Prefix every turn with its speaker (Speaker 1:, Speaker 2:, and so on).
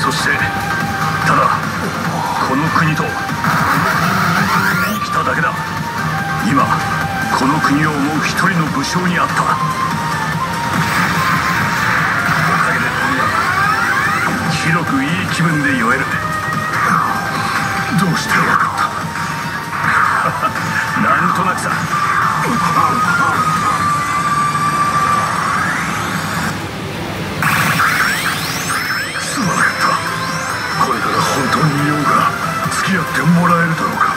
Speaker 1: そしてただこの国と生きただけだ。今この国を思う一人の武将に会った。おかげで今広くいい気分で酔える。どうしてわかった。なんとなくさ。もらえるだろうか。